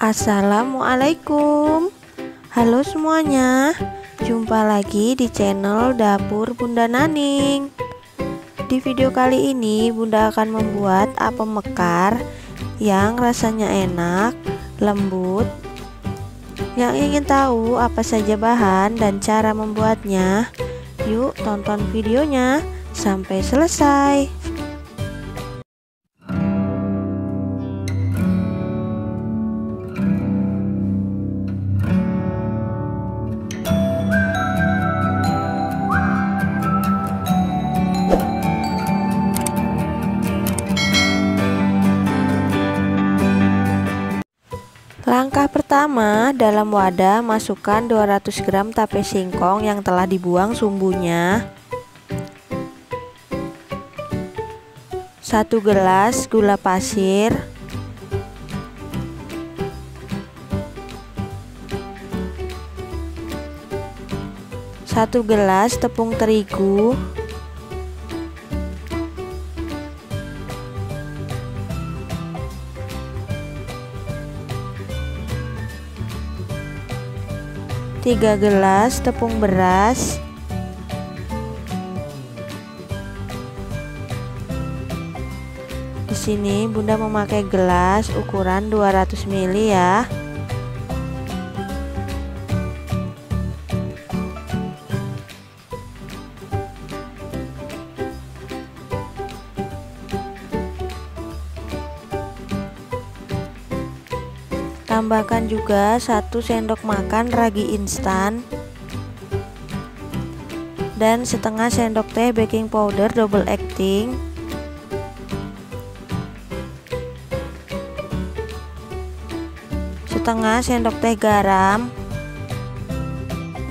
Assalamualaikum. Halo semuanya. Jumpa lagi di channel Dapur Bunda Naning. Di video kali ini Bunda akan membuat apem mekar Yang rasanya enak, lembut Yang ingin tahu apa saja bahan dan cara membuatnya. Yuk tonton videonya sampai selesai pertama, dalam wadah masukkan 200 gram tape singkong yang telah dibuang sumbunya. 1 gelas gula pasir. 1 gelas tepung terigu. 3 gelas tepung beras Di sini Bunda memakai gelas ukuran 200 ml ya. Tambahkan juga 1 sendok makan ragi instan dan setengah sendok teh baking powder double acting. Setengah sendok teh garam.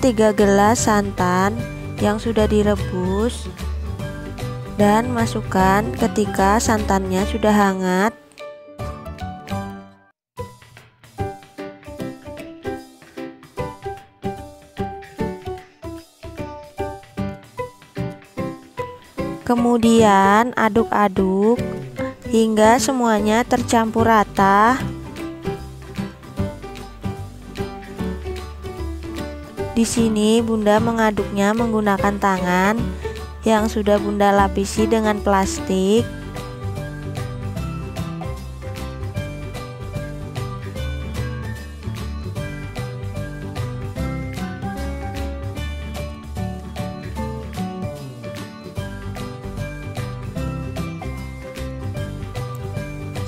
3 gelas santan yang sudah direbus dan masukkan ketika santannya sudah hangat Kemudian aduk-aduk hingga semuanya tercampur rata. Di sini Bunda mengaduknya menggunakan tangan yang sudah Bunda lapisi dengan plastik.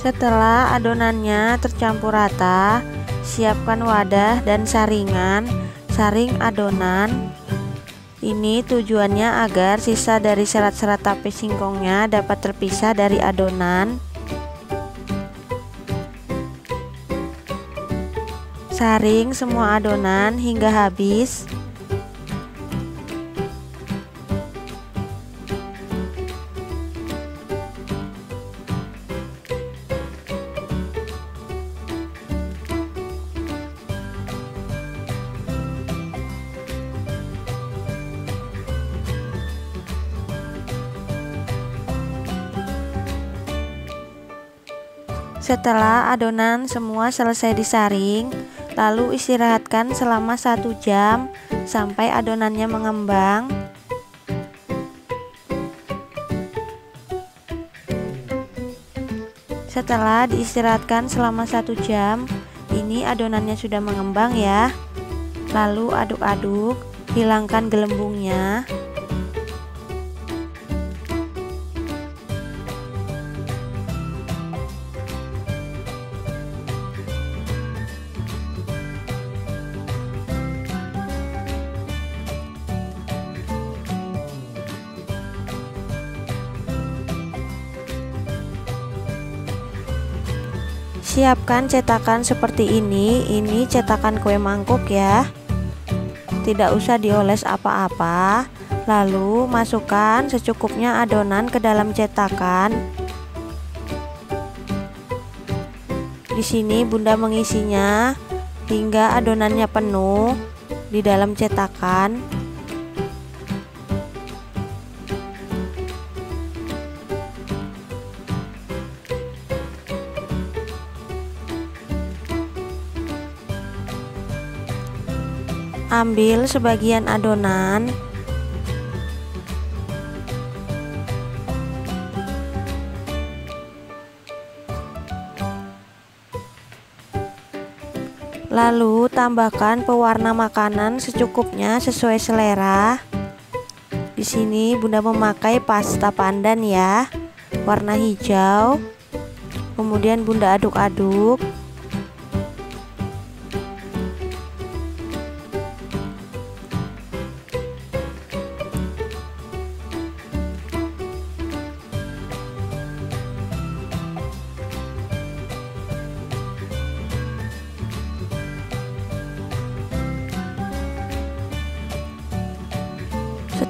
Setelah adonannya tercampur rata, siapkan wadah dan saringan. Saring adonan. Ini tujuannya agar sisa dari serat-serat tape singkongnya dapat terpisah dari adonan. Saring semua adonan hingga habis. Setelah adonan semua selesai disaring, lalu istirahatkan selama satu jam sampai adonannya mengembang. Setelah diistirahatkan selama satu jam, ini adonannya sudah mengembang ya. Lalu aduk-aduk, hilangkan gelembungnya. Siapkan cetakan seperti ini. Ini cetakan kue mangkuk ya. Tidak usah dioles apa-apa. Lalu masukkan secukupnya adonan ke dalam cetakan. Di sini Bunda mengisinya hingga adonannya penuh di dalam cetakan. Ambil sebagian adonan Lalu tambahkan pewarna makanan secukupnya sesuai selera. Di sini Bunda memakai pasta pandan ya, warna hijau. Kemudian Bunda aduk-aduk.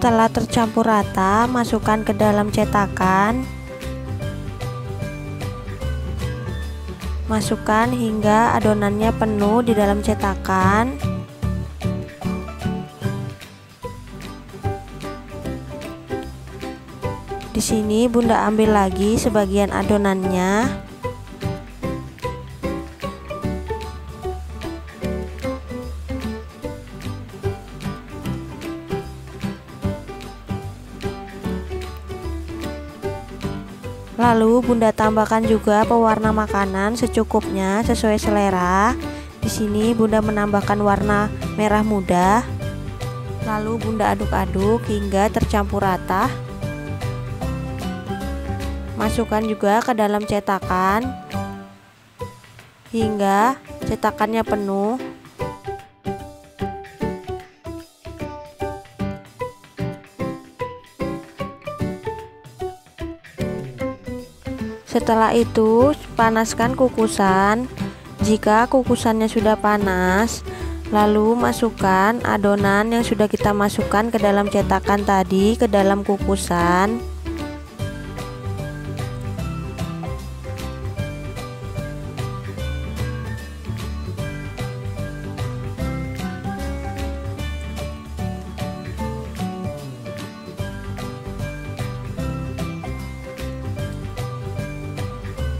Setelah tercampur rata, masukkan ke dalam cetakan. Masukkan hingga adonannya penuh di dalam cetakan. Di sini Bunda ambil lagi sebagian adonannya. Lalu Bunda tambahkan juga pewarna makanan secukupnya sesuai selera. Di sini Bunda menambahkan warna merah muda. Lalu Bunda aduk-aduk hingga tercampur rata. Masukkan juga ke dalam cetakan hingga cetakannya penuh. Setelah itu, panaskan kukusan. Jika kukusannya sudah panas, lalu masukkan adonan yang sudah kita masukkan ke dalam cetakan tadi ke dalam kukusan.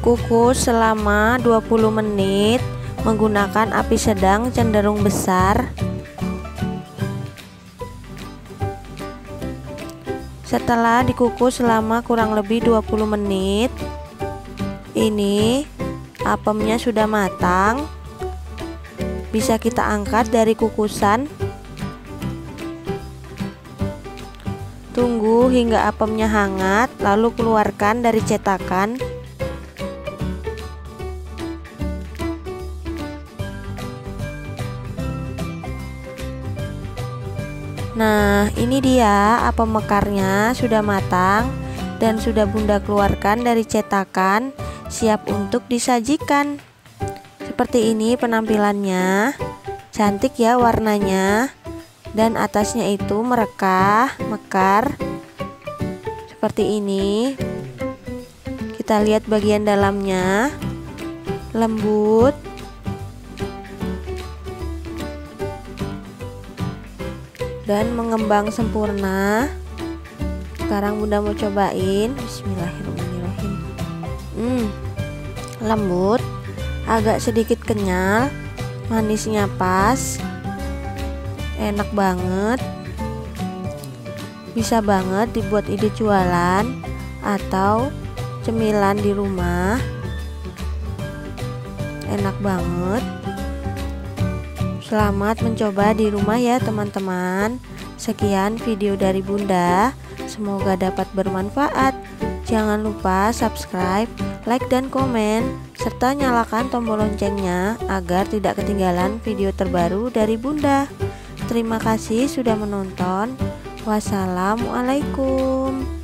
Kukus selama 20 menit menggunakan api sedang cenderung besar. Setelah dikukus selama kurang lebih 20 menit, ini apemnya sudah matang. Bisa kita angkat dari kukusan. Tunggu hingga apemnya hangat, lalu keluarkan dari cetakan. Nah, ini dia apem mekarnya sudah matang dan sudah Bunda keluarkan dari cetakan, siap untuk disajikan. Seperti ini penampilannya. Cantik ya warnanya. Dan atasnya itu merekah, mekar. Seperti ini. Kita lihat bagian dalamnya. Lembut dan mengembang sempurna. Sekarang bunda mau cobain. Bismillahirrahmanirrahim. Hmm, lembut agak sedikit kenyal manisnya pas enak banget. Bisa banget dibuat ide jualan atau cemilan di rumah. Enak banget Selamat mencoba di rumah ya teman-teman. Sekian video dari Bunda. Semoga dapat bermanfaat. Jangan lupa subscribe, like dan komen serta nyalakan tombol loncengnya agar tidak ketinggalan video terbaru dari Bunda. Terima kasih sudah menonton. Wassalamualaikum.